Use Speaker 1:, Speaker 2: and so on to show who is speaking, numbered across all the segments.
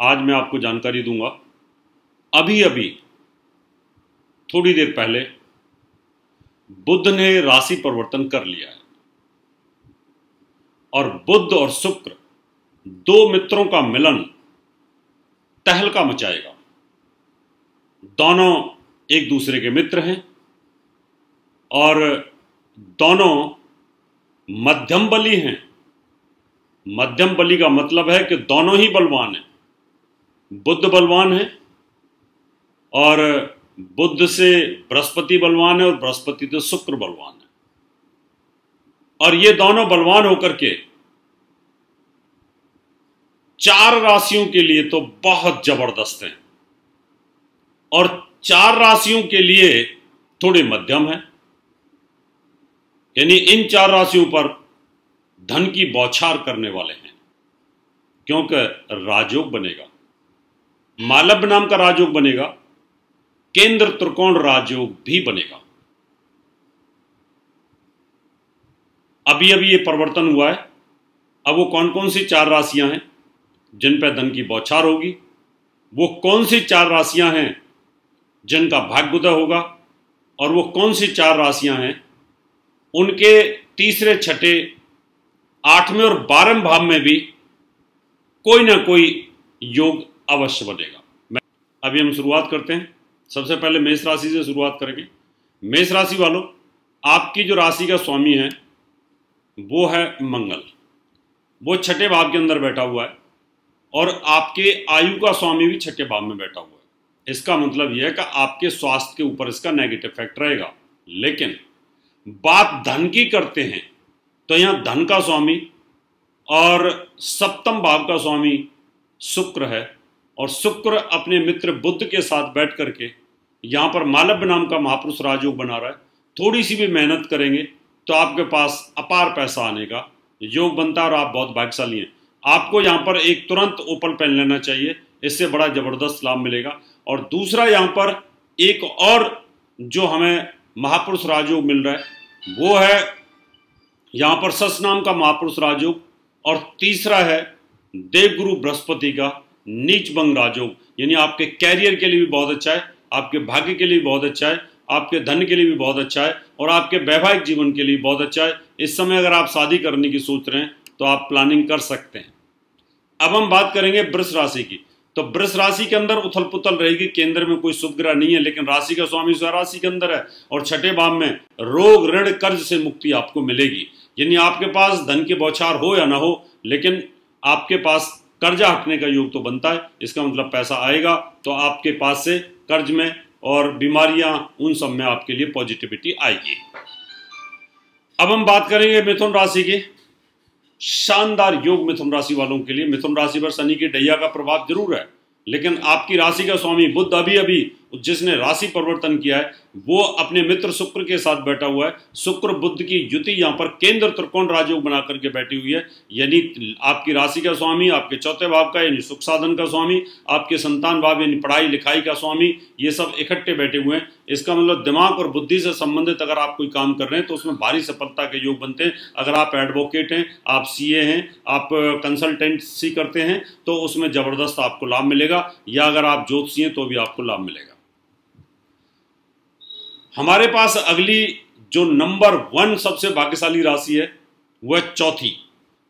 Speaker 1: आज मैं आपको जानकारी दूँगा। अभी अभी थोड़ी देर पहले, बुद्ध ने राशि परिवर्तन कर लिया है। और बुद्ध और शुक्र दो मित्रों का मिलन, तहलका मचाएगा। दोनों एक दूसरे के मित्र हैं और दोनों मध्यम बली हैं। मध्यम बली का मतलब है कि दोनों ही बलवान हैं। बुद्ध बलवान है और बुद्ध से बृहस्पति बलवान है और बृहस्पति से शुक्र बलवान है। और ये दोनों बलवान होकर के चार राशियों के लिए तो बहुत ज़बरदस्त हैं। और चार राशियों के लिए थोड़े मध्यम है। यानी इन चार राशियों पर धन की बौछार करने वाले हैं, क्योंकि राजयोग बनेगा। मालव नाम का राजयोग बनेगा, केंद्र त्रिकोण राजयोग भी बनेगा। अभी अभी ये परिवर्तन हुआ है। अब वो कौन कौन सी चार राशियाँ हैं, जिन पर धन की बौछार होगी, वो कौन सी चार राशियाँ हैं, जिनका भाग्योदय होगा, और वो कौन सी चार राशियाँ हैं, उनके तीसरे, छठे, आठवें और बारहवें भाव में भी कोई ना कोई योग अवश्य बनेगा। मैं अभी हम शुरुआत करते हैं। सबसे पहले मेष राशि से शुरुआत करेंगे। मेष राशि वालों, आपकी जो राशि का स्वामी है, वो है मंगल। वो छठे भाव के अंदर बैठा हुआ है और आपके आयु का स्वामी भी छठे भाव में बैठा हुआ है। इसका मतलब यह है कि आपके स्वास्थ्य के ऊपर इसका नेगेटिव इफ़ेक्ट रहेगा। लेकिन बात धन की करते हैं तो यहाँ धन का स्वामी और सप्तम भाव का स्वामी शुक्र है। और शुक्र अपने मित्र बुद्ध के साथ बैठ करके यहाँ पर मालव्य नाम का महापुरुष राजयोग बना रहा है। थोड़ी सी भी मेहनत करेंगे तो आपके पास अपार पैसा आने का योग बनता है और आप बहुत भाग्यशाली हैं। आपको यहाँ पर एक तुरंत ओपल पेन लेना चाहिए। इससे बड़ा ज़बरदस्त लाभ मिलेगा। और दूसरा यहाँ पर एक और जो हमें महापुरुष राजयोग मिल रहा है, वो है यहाँ पर सस नाम का महापुरुष राजयोग और तीसरा है देवगुरु बृहस्पति का। नीच बंग राजयोग यानी आपके कैरियर के लिए भी बहुत अच्छा है, आपके भाग्य के लिए भी बहुत अच्छा है, आपके धन के लिए भी बहुत अच्छा है, और आपके वैवाहिक जीवन के लिए बहुत अच्छा है। इस समय अगर आप शादी करने की सोच रहे हैं तो आप प्लानिंग कर सकते हैं। अब हम बात करेंगे वृष राशि की। तो वृष राशि के अंदर उथल पुथल रहेगी, केंद्र में कोई शुभ ग्रह नहीं है, लेकिन राशि का स्वामी राशि के अंदर है, और छठे भाव में रोग, ऋण, कर्ज से मुक्ति आपको मिलेगी। यानी आपके पास धन के बौछार हो या ना हो, लेकिन आपके पास कर्जा हटने का योग तो बनता है, इसका मतलब पैसा आएगा तो आपके पास से कर्ज में और बीमारियाँ, उन सब में आपके लिए पॉजिटिविटी आएगी। अब हम बात करेंगे मिथुन राशि की। शानदार योग मिथुन राशि वालों के लिए। मिथुन राशि पर शनि की डैया का प्रभाव ज़रूर है, लेकिन आपकी राशि का स्वामी बुद्ध अभी अभी जिसने राशि परिवर्तन किया है वो अपने मित्र शुक्र के साथ बैठा हुआ है। शुक्र बुद्ध की युति यहाँ पर केंद्र त्रिकोण राजयोग बना करके बैठी हुई है। यानी आपकी राशि का स्वामी, आपके चौथे भाव का, यानी सुख साधन का स्वामी, आपके संतान भाव, यानी पढ़ाई लिखाई का स्वामी, ये सब इकट्ठे बैठे हुए हैं। इसका मतलब दिमाग और बुद्धि से संबंधित अगर आप कोई काम कर रहे हैं तो उसमें भारी सफलता के योग बनते हैं। अगर आप एडवोकेट हैं, आप सीए हैं, आप कंसल्टेंसी करते हैं तो उसमें ज़बरदस्त आपको लाभ मिलेगा। या अगर आप ज्योतिषी हैं तो भी आपको लाभ मिलेगा। हमारे पास अगली जो नंबर वन सबसे भाग्यशाली राशि है, वह चौथी,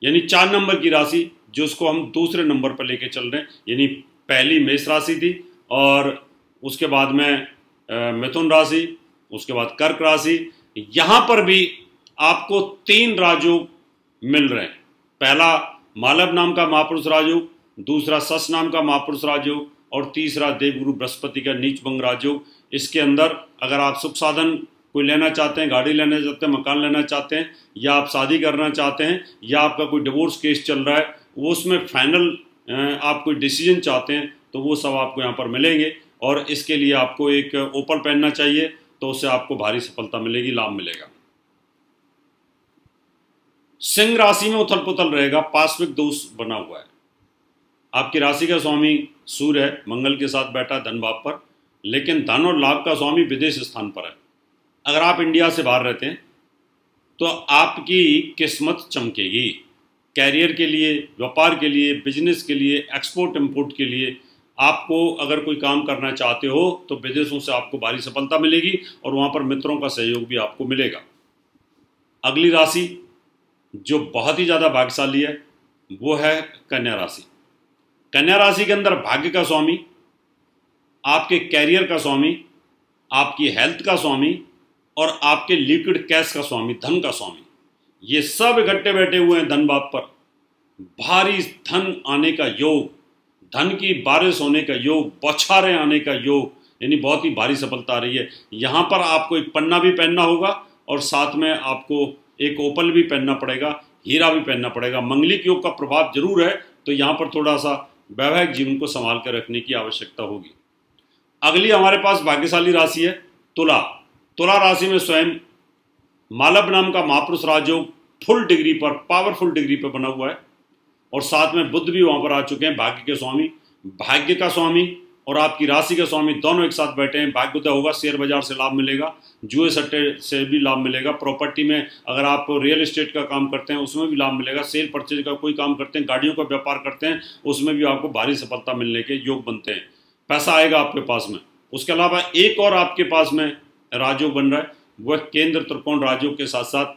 Speaker 1: यानी चार नंबर की राशि जिसको हम दूसरे नंबर पर लेके चल रहे हैं, यानी पहली मेष राशि थी, और उसके बाद में मिथुन राशि, उसके बाद कर्क राशि, यहाँ पर भी आपको तीन राजयोग मिल रहे हैं। पहला मालव नाम का महापुरुष राजयोग दूसरा सस नाम का महापुरुष राजयोग और तीसरा देवगुरु बृहस्पति का नीच बंग राजयोग। इसके अंदर अगर आप सुख साधन कोई लेना चाहते हैं, गाड़ी लेना चाहते हैं, मकान लेना चाहते हैं, या आप शादी करना चाहते हैं, या आपका कोई डिवोर्स केस चल रहा है, वो उसमें फाइनल आप कोई डिसीज़न चाहते हैं तो वो सब आपको यहाँ पर मिलेंगे। और इसके लिए आपको एक ओपल पहनना चाहिए तो उससे आपको भारी सफलता मिलेगी, लाभ मिलेगा। सिंह राशि में उथल पुथल रहेगा, पार्श्विक दोष बना हुआ है। आपकी राशि का स्वामी सूर्य है, मंगल के साथ बैठा धन भाव पर। लेकिन धन और लाभ का स्वामी विदेश स्थान पर है। अगर आप इंडिया से बाहर रहते हैं तो आपकी किस्मत चमकेगी। कैरियर के लिए, व्यापार के लिए, बिज़नेस के लिए, एक्सपोर्ट इम्पोर्ट के लिए आपको अगर कोई काम करना चाहते हो तो विदेशों से आपको भारी सफलता मिलेगी और वहाँ पर मित्रों का सहयोग भी आपको मिलेगा। अगली राशि, जो बहुत ही ज़्यादा भाग्यशाली है, वो है कन्या राशि। कन्या राशि के अंदर भाग्य का स्वामी, आपके कैरियर का स्वामी, आपकी हेल्थ का स्वामी और आपके लिक्विड कैश का स्वामी, धन का स्वामी। ये सब इकट्ठे बैठे हुए हैं धन बाप पर। भारी धन आने का योग, धन की बारिश होने का योग, बौछारें आने का योग, यानी बहुत ही भारी सफलता आ रही है। यहाँ पर आपको एक पन्ना भी पहनना होगा और साथ में आपको एक ओपल भी पहनना पड़ेगा, हीरा भी पहनना पड़ेगा। मंगलिक योग का प्रभाव ज़रूर है तो यहाँ पर थोड़ा सा वैवाहिक जीवन को संभाल कर रखने की आवश्यकता होगी। अगली हमारे पास भाग्यशाली राशि है, तुला। तुला राशि में स्वयं मालव नाम का महापुरुष राजयोग फुल डिग्री पर, पावरफुल डिग्री पर बना हुआ है। और साथ में बुद्ध भी वहाँ पर आ चुके हैं, भाग्य के स्वामी। भाग्य का स्वामी और आपकी राशि के स्वामी दोनों एक साथ बैठे हैं। भाग्योदय होगा, शेयर बाज़ार से लाभ मिलेगा, जुए सट्टे से भी लाभ मिलेगा। प्रॉपर्टी में अगर आप रियल इस्टेट का काम करते हैं, उसमें भी लाभ मिलेगा। सेल परचेज का कोई काम करते हैं, गाड़ियों का व्यापार करते हैं, उसमें भी आपको भारी सफलता मिलने के योग बनते हैं। पैसा आएगा आपके पास में। उसके अलावा एक और आपके पास में राजयोग बन रहा है। वह केंद्र त्रिकोण राजयोग के साथ साथ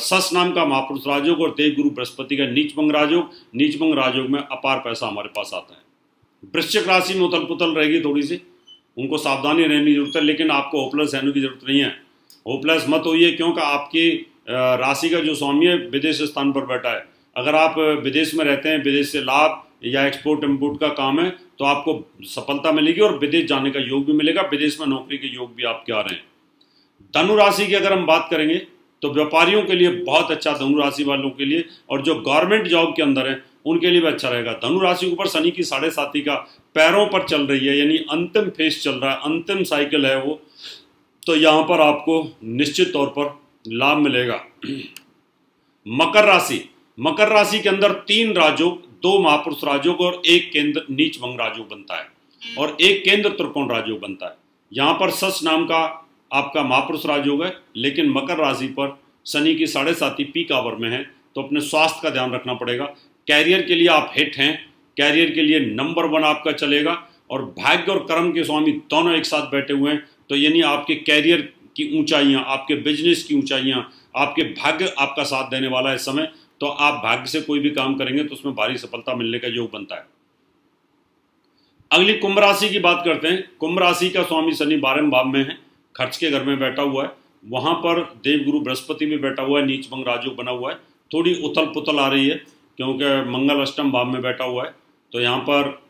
Speaker 1: सस नाम का महापुरुष राजयोग और देव गुरु बृहस्पति का नीचभंग राजयोग। नीचभंग राजयोग में अपार पैसा हमारे पास आता है। वृश्चिक राशि में उथल पुथल रहेगी थोड़ी सी। उनको सावधानी रहने की ज़रूरत है, लेकिन आपको होपलेस रहने की ज़रूरत नहीं है। होपलेस मत होइए, क्योंकि आपकी राशि का जो स्वामी है विदेश स्थान पर बैठा है। अगर आप विदेश में रहते हैं, विदेश से लाभ या एक्सपोर्ट इम्पोर्ट का काम है तो आपको सफलता मिलेगी और विदेश जाने का योग भी मिलेगा, विदेश में नौकरी के योग भी आपके आ रहे हैं। धनु राशि की अगर हम बात करेंगे तो व्यापारियों के लिए बहुत अच्छा धनु राशि वालों के लिए, और जो गवर्नमेंट जॉब के अंदर है उनके लिए भी अच्छा रहेगा। धनु राशि के ऊपर शनि की साढ़े साथी का पैरों पर चल रही है, यानी अंतिम फेस चल रहा है, अंतिम साइकिल है वो। तो यहाँ पर आपको निश्चित तौर पर लाभ मिलेगा। मकर राशि। मकर राशि के अंदर तीन राजयोग दो महापुरुष राजयोग और एक केंद्र नीच मंग राजयोग बनता है और एक केंद्र त्रिकोण राजयोग बनता है। यहाँ पर सच नाम का आपका महापुरुष राजयोग है, लेकिन मकर राशि पर शनि की साढ़े साथी पीक आवर में है तो अपने स्वास्थ्य का ध्यान रखना पड़ेगा। कैरियर के लिए आप हिट हैं, कैरियर के लिए नंबर वन आपका चलेगा, और भाग्य और कर्म के स्वामी दोनों एक साथ बैठे हुए हैं तो यानी आपके कैरियर की ऊंचाइयाँ, आपके बिज़नेस की ऊंचाइयाँ, आपके भाग्य आपका साथ देने वाला है इस समय तो आप भाग्य से कोई भी काम करेंगे तो उसमें भारी सफलता मिलने का योग बनता है। अगली कुंभ राशि की बात करते हैं। कुंभ राशि का स्वामी शनि बारह भाव में है, खर्च के घर में बैठा हुआ है, वहाँ पर देवगुरु बृहस्पति भी बैठा हुआ है नीच मंग राजयोग बना हुआ है, थोड़ी उथल पुथल आ रही है क्योंकि मंगल अष्टम भाव में बैठा हुआ है तो यहाँ पर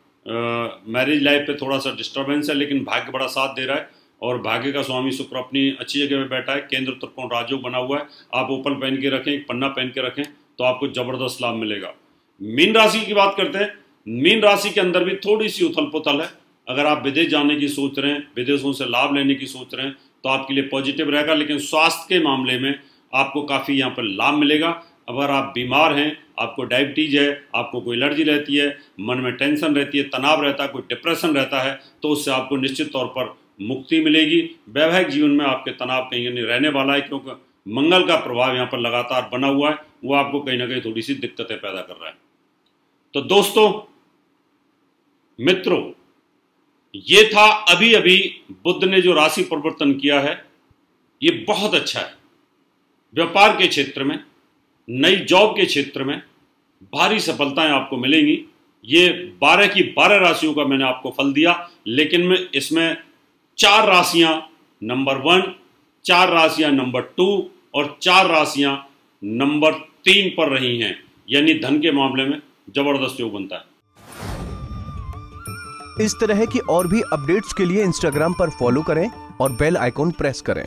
Speaker 1: मैरिज लाइफ पे थोड़ा सा डिस्टर्बेंस है, लेकिन भाग्य बड़ा साथ दे रहा है और भाग्य का स्वामी शुक्र अपनी अच्छी जगह पे बैठा है, केंद्र त्रिकोण राजयोग बना हुआ है। आप ओपन पहन के रखें, एक पन्ना पहन के रखें तो आपको ज़बरदस्त लाभ मिलेगा। मीन राशि की बात करते हैं, मीन राशि के अंदर भी थोड़ी सी उथल पुथल है। अगर आप विदेश जाने की सोच रहे हैं, विदेशों से लाभ लेने की सोच रहे हैं तो आपके लिए पॉजिटिव रहेगा, लेकिन स्वास्थ्य के मामले में आपको काफ़ी यहाँ पर लाभ मिलेगा। अगर आप बीमार हैं आपको डायबिटीज़ है, आपको कोई एलर्जी रहती है, मन में टेंशन रहती है, तनाव रहता है, कोई डिप्रेशन रहता है तो उससे आपको निश्चित तौर पर मुक्ति मिलेगी। वैवाहिक जीवन में आपके तनाव कहीं नहीं रहने वाला है, क्योंकि मंगल का प्रभाव यहाँ पर लगातार बना हुआ है, वो आपको कहीं ना कहीं थोड़ी सी दिक्कतें पैदा कर रहा है। तो दोस्तों, मित्रों, ये था अभी अभी बुद्ध ने जो राशि परिवर्तन किया है, ये बहुत अच्छा है। व्यापार के क्षेत्र में नई जॉब के क्षेत्र में भारी सफलताएँ आपको मिलेंगी। ये बारह की बारह राशियों का मैंने आपको फल दिया, लेकिन मैं इसमें चार राशियाँ नंबर वन, चार राशियाँ नंबर टू और चार राशियाँ नंबर तीन पर रही हैं, यानी धन के मामले में ज़बरदस्त योग बनता है।
Speaker 2: इस तरह की और भी अपडेट्स के लिए इंस्टाग्राम पर फॉलो करें और बेल आइकॉन प्रेस करें।